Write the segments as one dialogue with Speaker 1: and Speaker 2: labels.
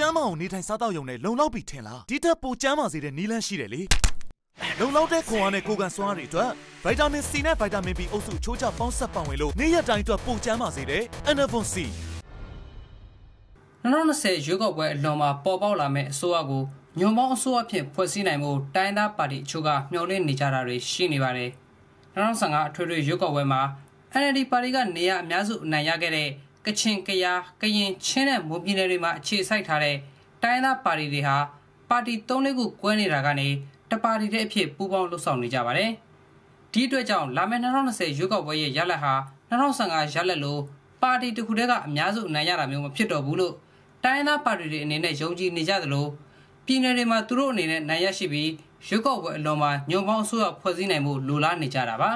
Speaker 1: ကျမ်းမာအောင်နေထိုင်စားသောက်ရုံနဲ့လုံလောက်ပြီထင်လားဒီထက်ပိုကျမ်းမာစေတဲ့နည်းလမ်းရှိတယ်လေလုံလောက်တဲ့ခွန်အားနဲ့ကိုယ်ကန်စွမ်းအားတွေအတွက်ဗိုက်တာမင် C နဲ့ဗိုက်တာမင် B အုပ်စုချိုးချပေါင်းဆက်ပံဝင်လို့နေ့ရက်တိုင်းအတွက်ပိုကျန်းမာစေတဲ့ Enervon C
Speaker 2: 2020ရွေးကောက်ပွဲအလွန်မှာပေါ်ပေါက်လာမဲ့အစိုးရကိုညွန်ပေါင်းအစိုးရဖြင့်ဖွဲ့စည်းနိုင်မှုတိုင်းသားပါတီအချို့ကမျှော်လင့်နေကြတာတွေရှိနေပါတယ်2015အထွေထွေရွေးကောက်ပွဲမှာ NLD ပါတီကနေရအများစုအနိုင်ရခဲ့တဲ့ ကချင်ကယားကရင်ချင်းနဲ့မွန်ပြည်နယ်တွေမှာအခြေစိုက်ထားတဲ့တိုင်းသားပါတီတွေဟာပါတီ၃လေးခုကွဲနေတာကနေတပါတီတဲ့အဖြစ်ပူးပေါင်းလှုပ်ဆောင်နေကြပါတယ်ဒီအတွက်ကြောင့်လာမယ့်2020ရွေးကောက်ပွဲရဲ့ရလဒ်ဟာ2015ရလဒ်လို့ပါတီတစ်ခုတည်းကအများစုအနိုင်ရတာမျိုးမဖြစ်တော့ဘူးလို့တိုင်းသားပါတီတွေအနေနဲ့ယုံကြည်နေကြသလိုပြည်နယ်တွေမှာသူတို့အနေနဲ့နိုင်ရရှိပြီးရွေးကောက်ပွဲအလွန်မှာညွန်ပေါင်းအစိုးရဖွဲ့စည်းနိုင်မှုလိုလားနေကြတာပါ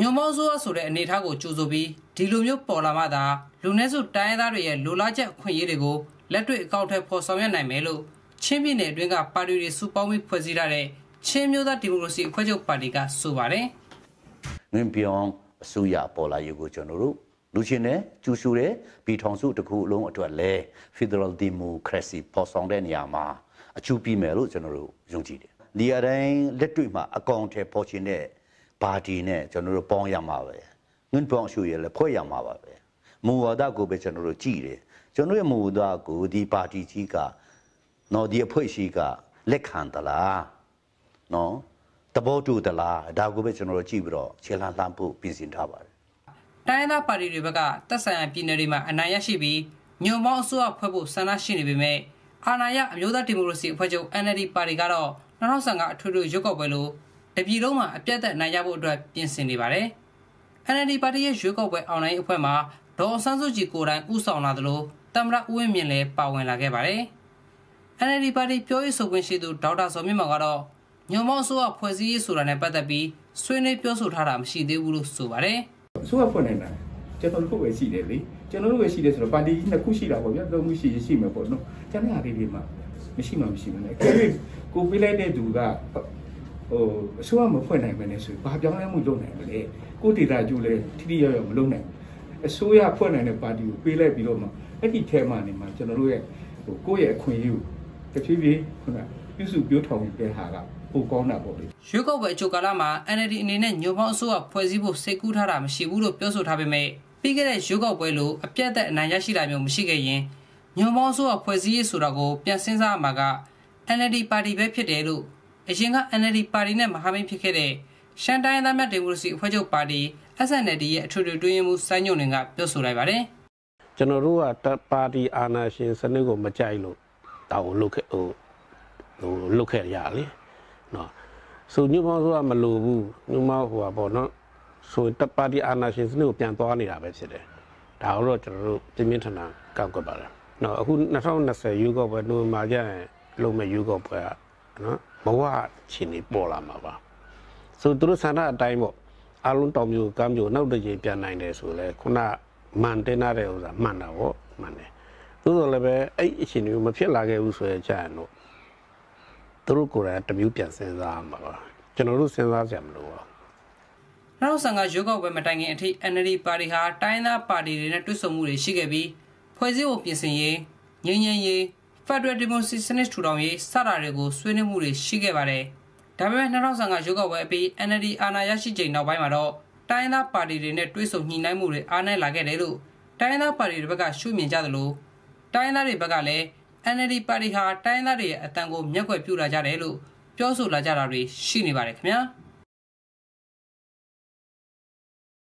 Speaker 2: ညွန်ပေါင်းအစိုးရဆိုတဲ့အနေအထားကိုကြိုးဆိုပြီးဒီလိုမျိုးပေါ်လာမှသာလူနည်းစုတိုင်းသားတွေရဲ့လိုလားချက်အခွင့်အရေးတွေကိုလက်တွေ့အကောင့်ထဲပေါ်ဆောင်ရနိုင်မယ်လို့ချင်းပြည်နယ်အတွင်းကပါတီတွေစုပေါင်းပြီးဖွဲ့စည်းထားတဲ့ချင်းမျိုးသားဒီမိုကရေစီအဖွဲ့ချုပ်ပါတီကဆိုပါတယ်။
Speaker 3: ငင်းပြောင်းအစိုးရပေါ်လာရေးကိုကျွန်တော်တို့လူချင်းနဲ့ကျူရှူတဲ့ပြည်ထောင်စုတစ်ခုအလုံးအတွက်လဲ Federal Democracy ပေါ်ဆောင်တဲ့နေရာမှာအကျူပြီးမယ်လို့ကျွန်တော်တို့ယုံကြည်တယ်။ဒီအတိုင်းလက်တွေ့မှာအကောင့်ထဲပေါ်ခြင်းတဲ့ ပါတီနဲ့ကျွန်တော်တို့ပေါင်းရမှာပဲ။ငင်းပြောင်းအရှူရလဲဖွဲ့ရမှာပါပဲ။မူဝါဒကိုပဲကျွန်တော်တို့ကြည်တယ်။ကျွန်တော်ရဲ့မူဝါဒကိုဒီပါတီကြီးကနော်ဒီအဖွဲ့ရှိကလက်ခံသလား။နော်တဘောတူသလားဒါကိုပဲကျွန်တော်တို့ကြည့်ပြီးတော့ခြေလှမ်းလှမ်းဖို့ပြင်ဆင်ထားပါတယ်
Speaker 2: တိုင်းသားပါတီတွေဘက်ကတက်ဆိုင်ရာပြည်နယ်တွေမှာအနိုင်ရရှိပြီးညွန်ပေါင်းအစိုးရဖွဲ့ဖို့ဆန္ဒရှိနေပေမဲ့အာဏာရအမျိုးသားဒီမိုကရေစီအဖွဲ့ချုပ် NLD ပါတီကတော့2015အထွေထွေရွေးကောက်ပွဲလို့ တပြည်လုံးမှာအပြတ်သက်နိုင်ရဖို့အတွက်ပြင်ဆင်နေပါတယ်။ NLD ပါတီရဲ့ရွေးကောက်ပွဲအောင်နိုင်အဖွဲ့မှာဒေါ်ဆန်းစုကြည်ကိုယ်တိုင်ဥဆောင်လာသလိုတမရဦးဝင်းမြင့်လည်းပါဝင်လာခဲ့ပါတယ်။ NLD ပါတီပြောရေးဆိုခွင့်ရှိသူဒေါက်တာစောမြင့်မောင်ကတော့ညွန်ပေါင်းအစိုးရဖွဲ့စည်းရေးဆိုတာနဲ့ပတ်သက်ပြီးဆွေးနွေးပြောဆိုထားတာမရှိသေးဘူးလို့ဆိုပါတယ်။
Speaker 4: အစိုးရဖွဲ့နိုင်တာကျွန်တော်တို့ပဲရှိတယ်လေကျွန်တော်တို့ပဲရှိတယ်ဆိုတော့ပါတီကြီးနှစ်ခုရှိတာပေါ့ဗျာသုံးခုရှိရှိမယ်ပေါ့နော်ကျန်တဲ့အားလေးတွေမှာမရှိမှမရှိဘူးလေအဲကိုပေးလိုက်တဲ့သူက ဟိုအစိုးရမဖွဲ့နိုင်မနဲ့ဆိုဘာပြောင်းလဲမှုလုပ်နိုင်မလဲကိုဒေတာကျိုးလဲထိထိရောက်ရောက်မလုပ်နိုင်အစိုးရဖွဲ့နိုင်တဲ့ပါတီကိုပေးလိုက်ပြီးတော့မှအဲ့ဒီထဲမှာနေမှာကျွန်တော်တို့ရဲ့ဟိုကိုယ့်ရဲ့အခွင့်အရေးကိုတဖြည်းဖြည်းခုနပြုစုပြောထောင်တဲ့ဟာကပိုကောင်းတာပေါ့လေ
Speaker 2: ရွေးကောက်ပွဲအချို့ကာလမှာ NLD အနေနဲ့ညိုပေါင်းအစိုးရဖွဲ့စည်းဖို့စိတ်ကူးထားတာမရှိဘူးလို့ပြောဆိုထားပေမဲ့ပြီးခဲ့တဲ့ရွေးကောက်ပွဲလိုအပြတ်သက်အနိုင်ရရှိတာမျိုးမရှိခဲ့ရင်ညွန်ပေါင်းဆိုးကဖွဲ့စည်းရေးဆိုတာကိုပြန်စဉ်းစားမှာက NLD ပါတီပဲဖြစ်တယ်လို့ အရင်က NLD ပါတီနဲ့မဟာမိတ်ဖြစ်ခဲ့တဲ့ရှမ်းတိုင်းသားများဒီမိုကရေစီအဖွဲ့ချုပ်ပါတီ SNLD ရဲ့အထွေထွေတွင်းမှုစိုင်းညုံတွေကပြောဆိုလိုက်ပါတယ်
Speaker 5: ကျွန်တော်တို့ကပါတီအာဏာရှင်စနစ်ကိုမကြိုက်လို့တောင်းလုတ်ခဲ့ဟိုဟိုလုတ်ခဲ့ရလေနော်ဆိုညမောဆိုတာမလိုဘူးညမောဟိုပါပေါ့နော်ဆိုတပါတီအာဏာရှင်စနစ်ကိုပြန်သွားနေတာပဲဖြစ်တယ်ဒါတော့ကျွန်တော်တို့ပြင်းပြင်းထန်ထန်ကောက်ကွက်ပါတယ်နော်အခု2020ယူကောပွဲနိုဝင်ဘာကျရင်လုံးမဲ့ယူကောပွဲကနော် ဘဝချင်းနေပေါ်လာမှာပါဆိုသူတို့ဆန္ဒအတိုင်းပေါ့အလုံးတော်မျိုးကမ်းမျိုးနောက်တစ်ချိန်ပြန်နိုင်တယ်ဆိုလဲခုနမှန်တင်တဲ့ဥစ္စာမှန်တာပေါ့မှန်တယ်သို့တော်လည်းပဲအဲ့အချိန်မျိုးမဖြစ်လာခဲ့ဘူးဆိုရင်ကြာရင်တော့သူတို့ကိုယ်တိုင်တမျိုးပြန်စဉ်းစားမှာပါကျွန်တော်တို့စဉ်းစားကြမလို့ပါ
Speaker 2: နောက်ဆန်ကရွေးကောက်ပွဲမတိုင်ခင်အထိ NLD ပါတီဟာတိုင်းသားပါတီတွေနဲ့တွဲဆုံမှုတွေရှိခဲ့ပြီးဖွဲ့စည်းပုံပြင်ဆင်ရေးငြိမ်းချမ်းရေး Federal Democracy စနစ်ထူထောင်ရေးစတာတွေကိုဆွေးနွေးမှုတွေရှိခဲ့ပါတယ်။ဒါပေမဲ့2015ရွေးကောက်ပွဲအပြီး NLD အာဏာရရှိချိန်နောက်ပိုင်းမှာတော့တိုင်းသားပါတီတွေနဲ့တွဲဆုံညှိနှိုင်းမှုတွေအားနည်းလာခဲ့တယ်လို့တိုင်းသားပါတီတွေဘက်ကရှုမြင်ကြသလိုတိုင်းသားတွေဘက်ကလည်း NLD ပါတီဟာတိုင်းသားတွေရဲ့အတန်ကိုမျက်ကွယ်ပြုလာကြတယ်လို့ပြောဆိုလာကြတာတွေရှိနေပါတယ်ခင်ဗျာ။